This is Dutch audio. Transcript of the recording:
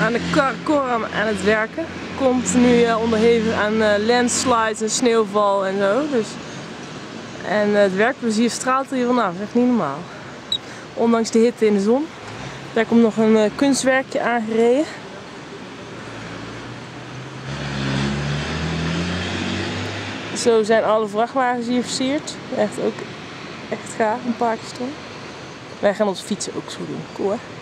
aan de Karakoram aan het werken. Continu nu eh, onderhevig aan eh, landslides en sneeuwval en zo. Dus. En eh, het werkplezier straalt hier vanaf, echt niet normaal. Ondanks de hitte in de zon. Daar komt nog een kunstwerkje aangereden. Zo zijn alle vrachtwagens hier versierd. Echt ook echt gaaf, een paar keer paardjeston. Wij gaan onze fietsen ook zo doen. Cool hè?